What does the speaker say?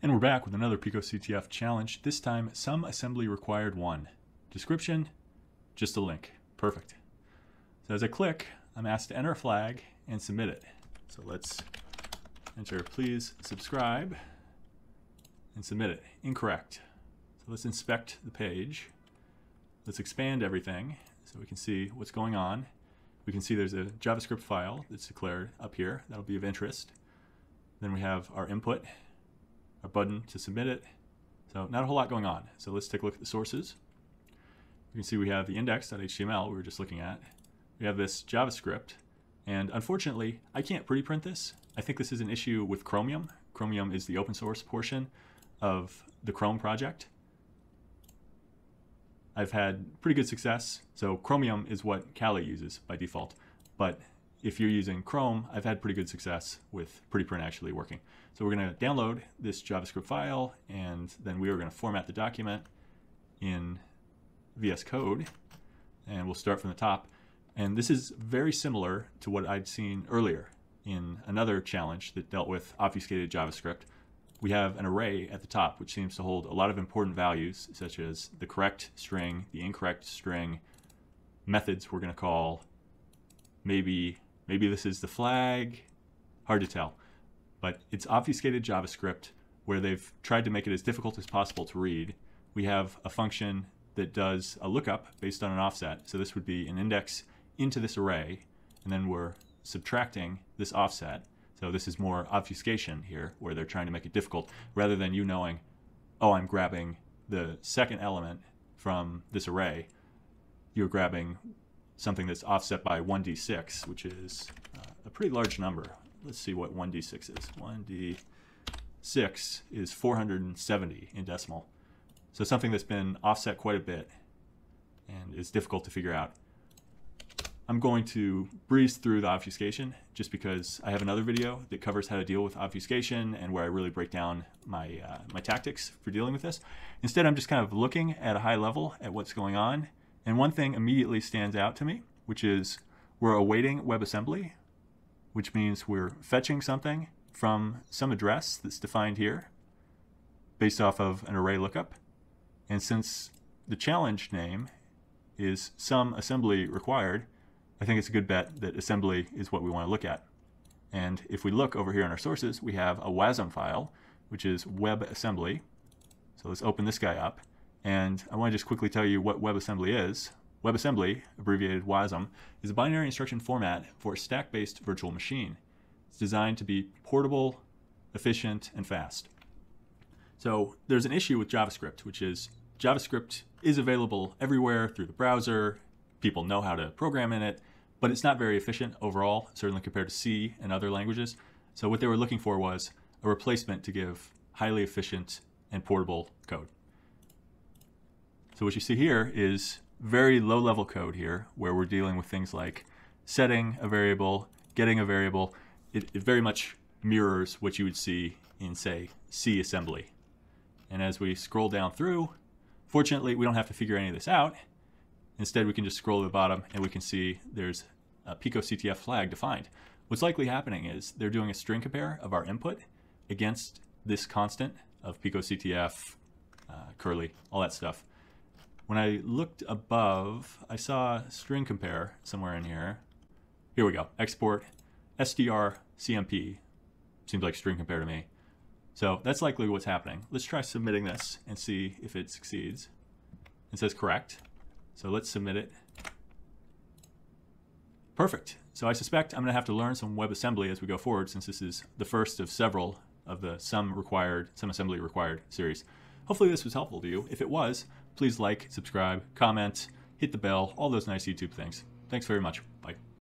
And we're back with another PicoCTF challenge, this time some assembly required one. Description, just a link. Perfect. So as I click, I'm asked to enter a flag and submit it. So let's enter please subscribe and submit it. Incorrect. So let's inspect the page. Let's expand everything so we can see what's going on. We can see there's a JavaScript file that's declared up here. That'll be of interest. Then we have our input a button to submit it. So not a whole lot going on. So let's take a look at the sources. You can see we have the index.html we were just looking at. We have this JavaScript. And unfortunately, I can't pretty print this. I think this is an issue with Chromium. Chromium is the open source portion of the Chrome project. I've had pretty good success. So Chromium is what Kali uses by default. But if you're using Chrome, I've had pretty good success with PrettyPrint actually working. So we're going to download this JavaScript file, and then we are going to format the document in VS Code, and we'll start from the top. And this is very similar to what I'd seen earlier in another challenge that dealt with obfuscated JavaScript. We have an array at the top, which seems to hold a lot of important values, such as the correct string, the incorrect string, methods we're going to call, maybe Maybe this is the flag, hard to tell. But it's obfuscated JavaScript where they've tried to make it as difficult as possible to read. We have a function that does a lookup based on an offset. So this would be an index into this array, and then we're subtracting this offset. So this is more obfuscation here, where they're trying to make it difficult, rather than you knowing, oh, I'm grabbing the second element from this array. You're grabbing something that's offset by 1d6, which is uh, a pretty large number. Let's see what 1d6 is. 1d6 is 470 in decimal. So something that's been offset quite a bit and is difficult to figure out. I'm going to breeze through the obfuscation just because I have another video that covers how to deal with obfuscation and where I really break down my, uh, my tactics for dealing with this. Instead, I'm just kind of looking at a high level at what's going on and one thing immediately stands out to me, which is we're awaiting WebAssembly, which means we're fetching something from some address that's defined here based off of an array lookup. And since the challenge name is some assembly required, I think it's a good bet that assembly is what we want to look at. And if we look over here in our sources, we have a WASM file, which is WebAssembly. So let's open this guy up. And I want to just quickly tell you what WebAssembly is. WebAssembly, abbreviated WASM, is a binary instruction format for a stack-based virtual machine. It's designed to be portable, efficient, and fast. So there's an issue with JavaScript, which is JavaScript is available everywhere through the browser. People know how to program in it, but it's not very efficient overall, certainly compared to C and other languages. So what they were looking for was a replacement to give highly efficient and portable code. So what you see here is very low level code here where we're dealing with things like setting a variable, getting a variable. It, it very much mirrors what you would see in say C assembly. And as we scroll down through, fortunately we don't have to figure any of this out. Instead we can just scroll to the bottom and we can see there's a Pico CTF flag defined. What's likely happening is they're doing a string compare of our input against this constant of Pico CTF, uh, curly, all that stuff. When I looked above, I saw string compare somewhere in here. Here we go. Export str cmp. Seems like string compare to me. So that's likely what's happening. Let's try submitting this and see if it succeeds. It says correct. So let's submit it. Perfect. So I suspect I'm going to have to learn some WebAssembly as we go forward since this is the first of several of the some required, some assembly required series. Hopefully this was helpful to you. If it was, please like, subscribe, comment, hit the bell, all those nice YouTube things. Thanks very much. Bye.